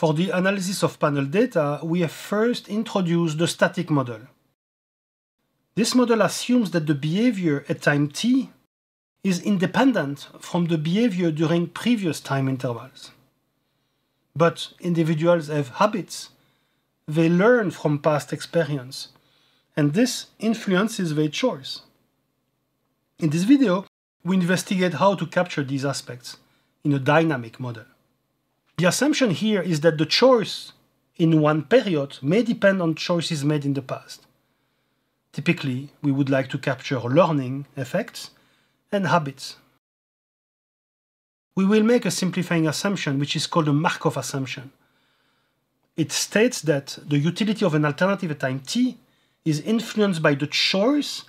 For the analysis of panel data, we have first introduced the static model. This model assumes that the behavior at time t is independent from the behavior during previous time intervals. But individuals have habits. They learn from past experience, and this influences their choice. In this video, we investigate how to capture these aspects in a dynamic model. The assumption here is that the choice in one period may depend on choices made in the past. Typically, we would like to capture learning effects and habits. We will make a simplifying assumption, which is called a Markov assumption. It states that the utility of an alternative at time t is influenced by the choice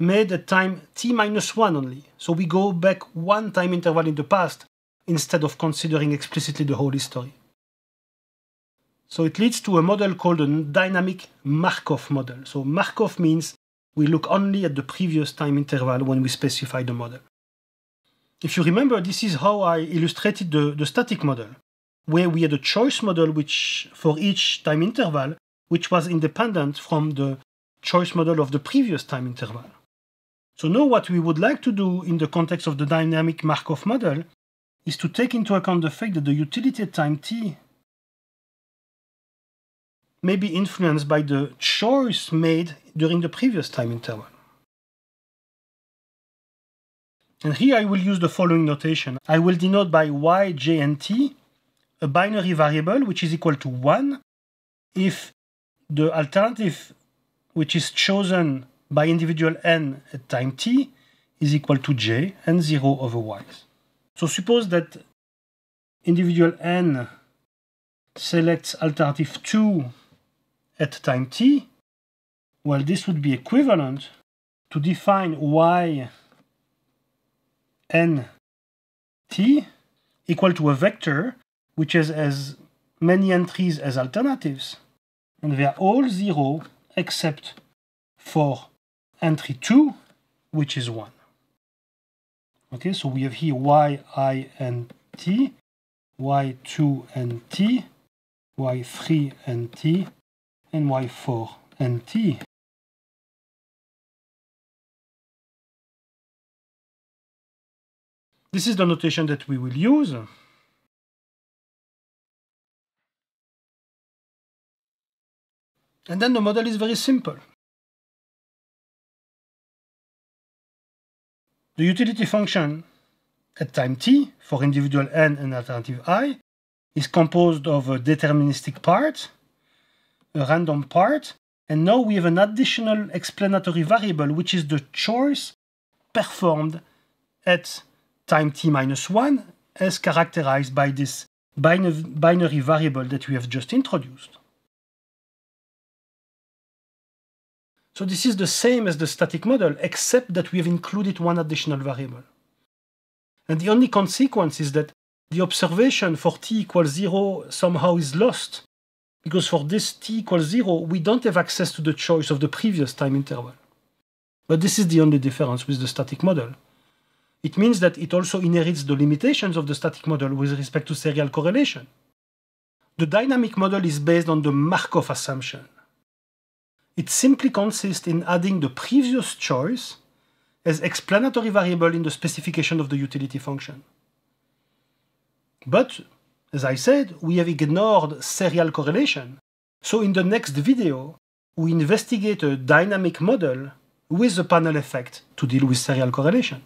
made at time t minus 1 only. So we go back one time interval in the past instead of considering explicitly the whole history. So it leads to a model called a dynamic Markov model. So Markov means we look only at the previous time interval when we specify the model. If you remember, this is how I illustrated the, the static model, where we had a choice model which for each time interval, which was independent from the choice model of the previous time interval. So now what we would like to do in the context of the dynamic Markov model is to take into account the fact that the utility at time t may be influenced by the choice made during the previous time interval. And here I will use the following notation. I will denote by y, j, and t a binary variable which is equal to 1 if the alternative which is chosen by individual n at time t is equal to j and 0 over y. So suppose that individual n selects alternative 2 at time t, well, this would be equivalent to define y n t equal to a vector which has as many entries as alternatives. And they are all zero except for entry 2, which is 1. Okay, so we have here y, i, and t, y2 and t, y3 and t, and y4 and t. This is the notation that we will use. And then the model is very simple. The utility function at time t for individual n and alternative i is composed of a deterministic part a random part, and now we have an additional explanatory variable, which is the choice performed at time t minus 1 as characterized by this binary variable that we have just introduced. So this is the same as the static model, except that we have included one additional variable. And the only consequence is that the observation for t equals 0 somehow is lost because for this t equals 0, we don't have access to the choice of the previous time interval. But this is the only difference with the static model. It means that it also inherits the limitations of the static model with respect to serial correlation. The dynamic model is based on the Markov assumption. It simply consists in adding the previous choice as explanatory variable in the specification of the utility function. But as I said, we have ignored serial correlation. So in the next video, we investigate a dynamic model with the panel effect to deal with serial correlation.